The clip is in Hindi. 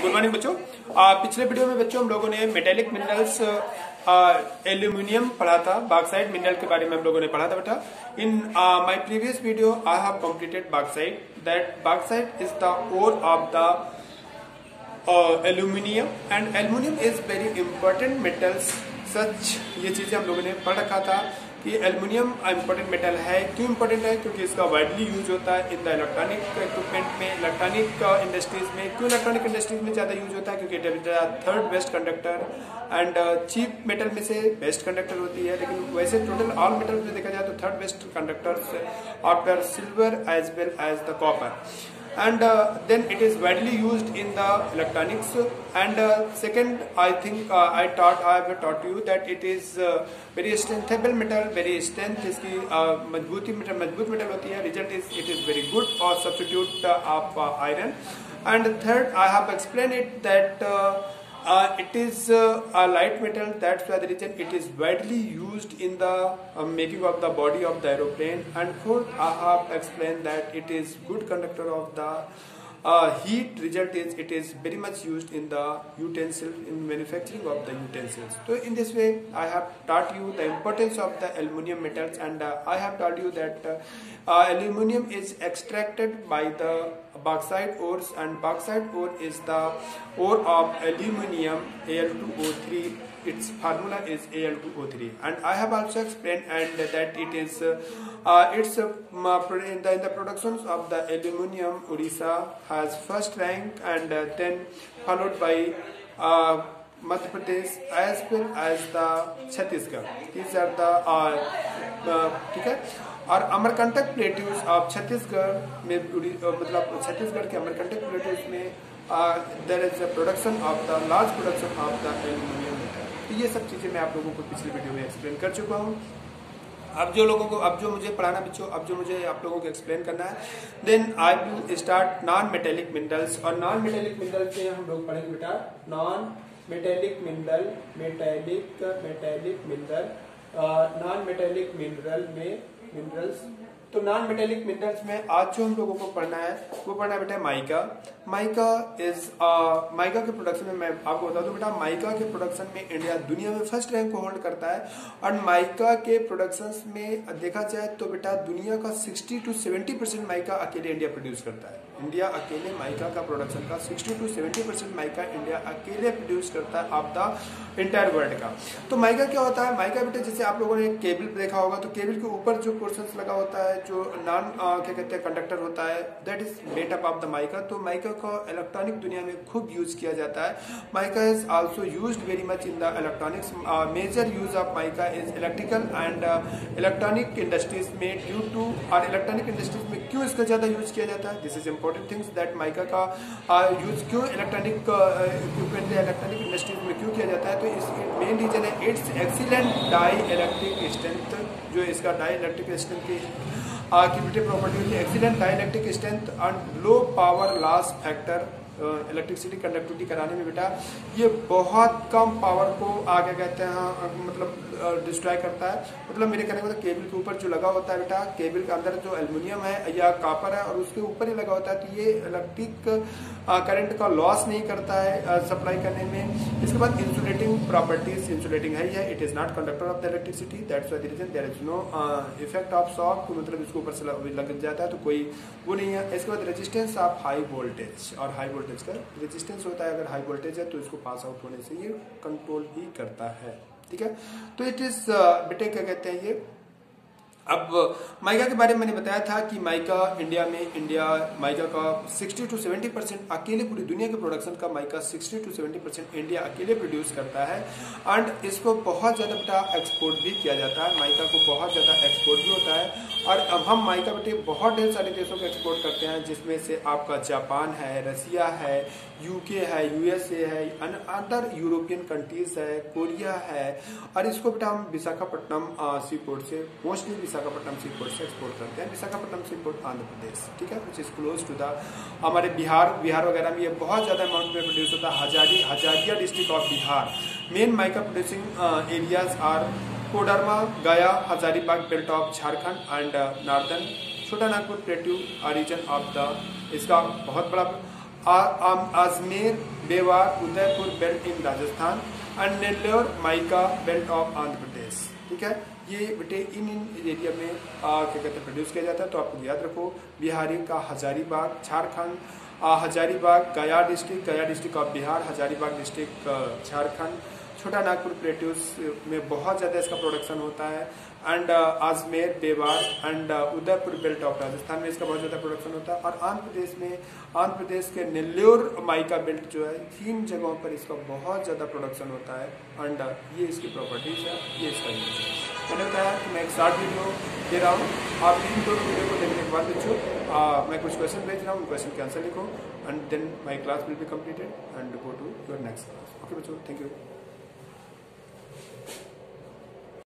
गुड मॉर्निंग बच्चों। पिछले वीडियो में बच्चों हम लोगों ने मेटेलिक मिनरल्स एल्यूमिनियम पढ़ा था बाक्साइड मिनरल के बारे में हम लोगों ने पढ़ा था बेटा। In my previous video I have completed bauxite that bauxite is the ore of the aluminium and aluminium is very important metals such, ये चीज़ें हम लोगों ने पढ़ रखा था। कि एल्युमिनियम इंपॉर्टेंट मेटल है। क्यों इंपॉर्टेंट है? क्योंकि इसका वाइडली यूज़ होता है इन द इलेक्ट्रॉनिक इक्विपमेंट में इलेक्ट्रॉनिक इंडस्ट्रीज़ में। क्यों इलेक्ट्रॉनिक इंडस्ट्रीज़ में ज़्यादा यूज़ होता है? क्योंकि third best conductor and cheap metal में से बेस्ट कंडक्टर होती है। लेकिन वैसे टोटल ऑल मेटल में देखा जाए तो third best conductor after silver as well as the copper and uh, then it is widely used in the electronics. And uh, second i think uh, i taught i have taught you that it is uh, very strengthable metal very strength iski uh, mazbooti metal mazboot metal hoti hai. Result is it is very good or substitute uh, of iron. And third i have explained it that uh, it is uh, a light metal, that's why the reason it is widely used in the uh, making of the body of the aeroplane. And fourth, I have explained that it is good conductor of the uh, heat result is it is very much used in the utensil in manufacturing of the utensils. So in this way i have taught you the importance of the aluminum metals and uh, i have told you that uh, uh aluminum is extracted by the bauxite ores and bauxite ore is the ore of aluminium Al2O3 its formula is Al2O3 and I have also explained and that it is uh, uh, it's uh, in, the, in the productions of the aluminium Odisha has first rank and uh, then followed by uh, Madhya Pradesh as well as the Chhattisgarh. These are the uh, ठीक है और अमरकंटक प्लेट्यूज ऑफ़ छत्तीसगढ़ में मतलब छत्तीसगढ़ के अमरकंटक प्लेट्यूज में there is a production of the large production of the aluminium तो ये सब चीज़ें मैं आप लोगों को पिछले वीडियो में एक्सप्लेन कर चुका हूँ अब जो लोगों को, अब जो मुझे पढ़ाना बच्चों अब जो मुझे आप लोगों को एक्सप्लेन करना है then I will start non metallic minerals और नॉन मेटेलिक मिनरल्स से हम लोग पढ़ेंगे, बेटा। Non metallic mineral metallic metallic mineral non metallic mineral में मिनरल्स तो नॉन मेटेलिक मिनरल्स में आज जो हम लोगों को पढ़ना है, वो पढ़ना है बेटा माइका। माइका इज़ माइका के प्रोडक्शन में मैं आपको बता दूँ बेटा, माइका के प्रोडक्शन में इंडिया दुनिया में फ़र्स्ट रैंक को होल्ड करता है। और माइका के प्रोडक्शन में देखा जाए तो बेटा दुनिया का 60 टू 70 परसेंट माइका अकेले इंडिया प्रोड्यूस करता है। इंडिया अकेले माइका का प्रोडक्शन का 60 टू 70 परसेंट माइका इंडिया अकेले प्रोड्यूस करता है ऑफ़ द इंटायर वर्ल्ड का। तो माइका क्या होता है? माइका बेटा, जैसे आप लोगों ने केबल देखा होगा तो केबल के ऊपर जो पोर्सन लगा होता है जो नॉन क्या कहते हैं कंडक्टर होता है that is made up of the mica तो माइका को इलेक्ट्रॉनिक दुनिया में खूब यूज़ किया जाता है। Mica is also use very much in the electronics major use of mica is electrical and electronic industries में ड्यू टू और इलेक्ट्रॉनिक इंडस्ट्रीज़ में क्यों इसका ज़्यादा यूज़ किया जाता है? This is important things that mica का यूज़ क्यों इलेक्ट्रॉनिक इक्विपमेंट इलेक्ट्रॉनिक इंडस्ट्रीज़ में क्यों किया जाता है? तो इस मेन रीजन है it's excellent dielectric strength जो इसका डाई इलेक्ट्रिक स्ट्रेंथ की आर्किमेटिव प्रॉपर्टी एक्सीलेंट है electric strength and low power loss factor electricity conductivity कराने में बेटा, ये बहुत कम पावर को आगे कहते हैं मतलब डिस्ट्रॉय करता है। मतलब मेरे कहने का मतलब केबल के ऊपर जो लगा होता है बेटा केबल के अंदर जो एल्यूमिनियम है या कापर है और उसके ऊपर ही लगा होता है तो ये इलेक्ट्रिक करंट का लॉस नहीं करता है सप्लाई करने में। इसके बाद इंसुलेटिंग प्रॉपर्टीज़ इंसुलेटिंग है या it is not conductor of the electricity that's why reason there is no effect of shock मतलब इसके ऊपर लग जाता है तो कोई वो नहीं है। इसके बाद रेजिस्टेंस ऑफ़ हाई वोल्टेज और हाई वोल्टेज का रेजिस्टेंस होता है, अगर हाई वोल्टेज है तो इसको पास आउट होने से ये कंट्रोल ही करता है, ठीक है? तो इट इज़ बेटे क्या कहते हैं ये? अब माइका के बारे में मैंने बताया था कि माइका इंडिया में, इंडिया, माइका का 60 टू 70 परसेंट अकेले पूरी दुनिया के प्रोडक्शन का माइका 60 टू 70 परसेंट इंडिया अकेले प्रोड्यूस करता है। एंड इसको बहुत ज़्यादा बेटा एक्सपोर्ट भी किया जाता है, माइका को बहुत ज़्यादा एक्सपोर्ट भी होता है। और अब हम माइका बेटे बहुत ढेर सारे देशों को एक्सपोर्ट करते हैं, जिसमें से आपका जापान है, रसिया है यूके है यूएसए है अदर यूरोपियन कंट्रीज़ है कोरिया है। और इसको बेटा हम विशाखापट्टनम सी पोर्ट से मोस्टली विशाखापट्टनम सी पोर्ट से एक्सपोर्ट करते हैं। विशाखापट्टनम सी पोर्ट आंध्र प्रदेश, ठीक है? Which is close to the हमारे बिहार बिहार वगैरह में ये बहुत ज़्यादा अमाउंट में प्रोड्यूस होता है। Hazari, Hazaria district of Bihar. Main mica producing areas are Koderma, Gaya, Hazaribagh belt of Jharkhand and northern Chota Nagpur plateau region of the इसका बहुत बड़ा Ajmer Beawar Udaipur, belt in Rajasthan and Nellore, mica, belt of Andhra Pradesh. ठीक है? ये बेटे इन इन एरिया में क्या कहते हैं प्रोड्यूस किया जाता है तो आपको याद रखो, बिहारी का Hazaribagh, Jharkhand Hazaribagh, Gaya district Gaya district of Bihar, Hazaribagh district Jharkhand Chota Nagpur plateaus में बहुत ज़्यादा इसका प्रोडक्शन होता है। And Ajmer Beawar and Udaipur belt of Rajasthan में इसका बहुत ज़्यादा प्रोडक्शन होता है। और आंध्र प्रदेश में आंध्र प्रदेश के नेल्लोर माइका बेल्ट जो है तीन जगहों पर इसका बहुत ज़्यादा प्रोडक्शन होता है। एंड uh, ये इसकी प्रॉपर्टीज़ है ये इसका यूज़ है मैंने बताया कि मैं एक शार्ट वीडियो दे रहा हूँ। आप इन दोनों वीडियो को देखने के बाद बच्चों मैं कुछ क्वेश्चन भेज रहा हूँ क्वेश्चन के आंसर लिखो। And then my class will be completed and go to your next class okay बच्चों थैंक यू